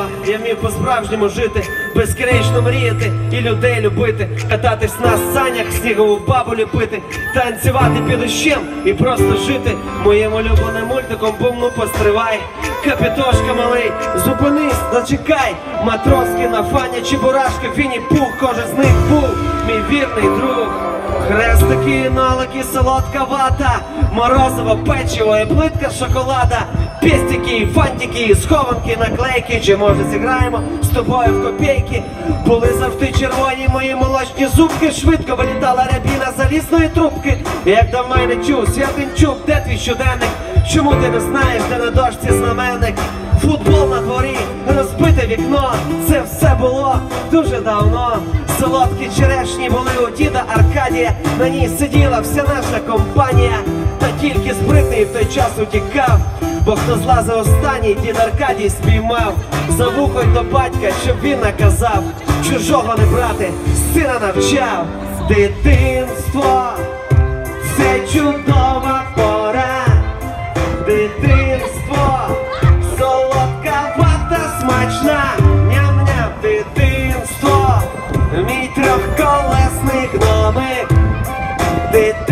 було, я вмів по-справжньому жити, безкінечно мріяти і людей любити, кататись на санях, снігову бабу ліпити, танцювати під дощем і просто жити. Моїм улюбленим мультиком бумну постривай. Капітошка малий, зупинись, зачекай. Матроски на фані, чебурашки, фіні пух, кожен з них був мій вірний друг. Хрестики, налики, солодка вата, морозиво, печиво і плитка шоколада, пестики, фантики, схованки, наклейки. Чи може зіграємо з тобою в копійки? Були завжди червоні мої молочні зубки, швидко вилітала рябіна залізної трубки. Як давно я не чув, Святинчук, де твій щоденник? Чому ти не знаєш, де на дошці знаменник? Футбол на дворі, розбите вікно, це все було дуже давно. Солодкі черешні були у діда Аркадія, на ній сиділа вся наша компанія, та тільки спритний в той час утікав. Бо хто злазив останній, дід Аркадій спіймав за вухо й до батька, щоб він наказав чужого не брати, сина навчав. Дитинство це чудова пора. Дитинство, солодка вата смачна, ням-ням, дитинство, мій трьохколесний гномик, дитинство.